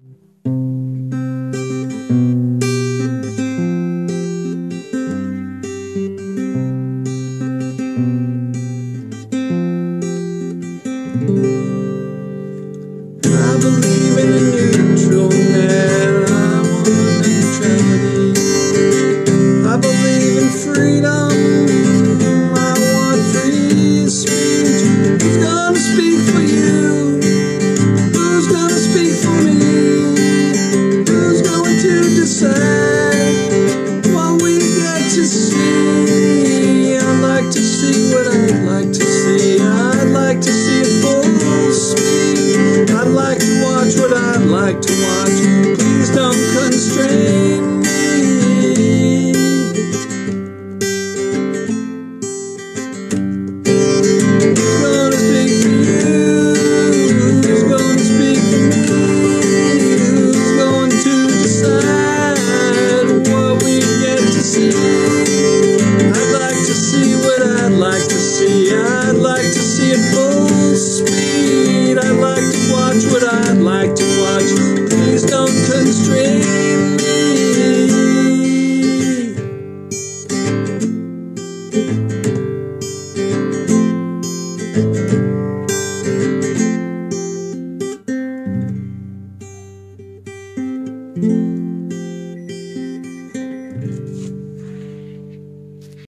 I believe to see what I'd like to see. I'd like to see it full speed. I'd like to watch what I'd like to watch. Please don't constrain. watch what I'd like to watch. Please don't constrain me.